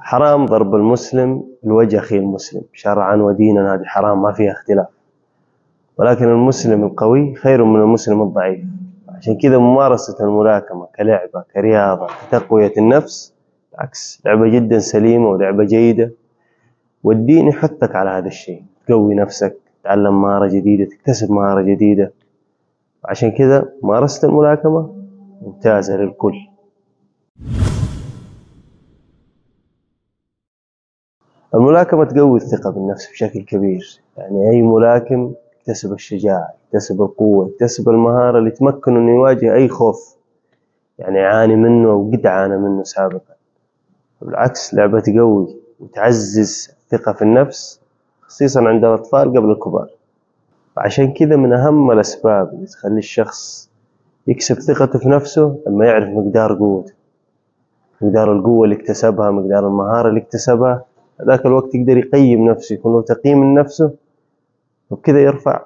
حرام ضرب المسلم الوجه أخيه المسلم. شرعا ودينا هذه حرام ما فيها اختلاف. ولكن المسلم القوي خير من المسلم الضعيف. عشان كذا ممارسة الملاكمة كلعبة كرياضة كتقوية النفس بالعكس لعبة جدا سليمة ولعبة جيدة. والدين يحثك على هذا الشيء. تقوي نفسك تتعلم مهارة جديدة تكتسب مهارة جديدة. عشان كذا ممارسة الملاكمة ممتازة للكل. الملاكمة تقوي الثقة بالنفس بشكل كبير. يعني أي ملاكم يكتسب الشجاعة يكتسب القوة يكتسب المهارة اللي تمكنه إنه يواجه أي خوف. يعني يعاني منه أو قد عانى منه سابقا. بالعكس لعبة تقوي وتعزز الثقة في النفس خصيصا عند الأطفال قبل الكبار. عشان كذا من أهم الأسباب اللي تخلي الشخص يكسب ثقته في نفسه لما يعرف مقدار قوته. مقدار القوة اللي اكتسبها مقدار المهارة اللي اكتسبها هذاك الوقت يقدر يقيم نفسه يكون له تقييم من نفسه وبكذا يرفع